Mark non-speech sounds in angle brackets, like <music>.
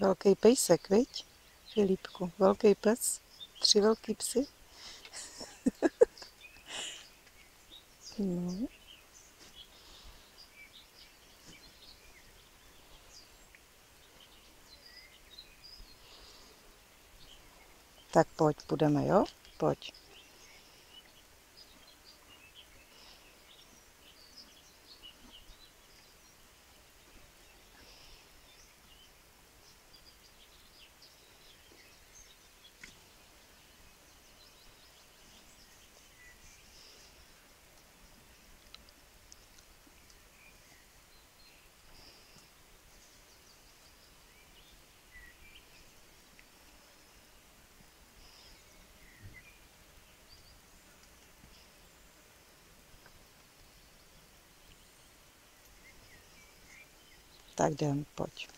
Velký pejsek, viď? Filipku, velký pes. Tři velký psy. <laughs> no. Tak pojď, půjdeme, jo? Pojď. Tak jdem, pojď.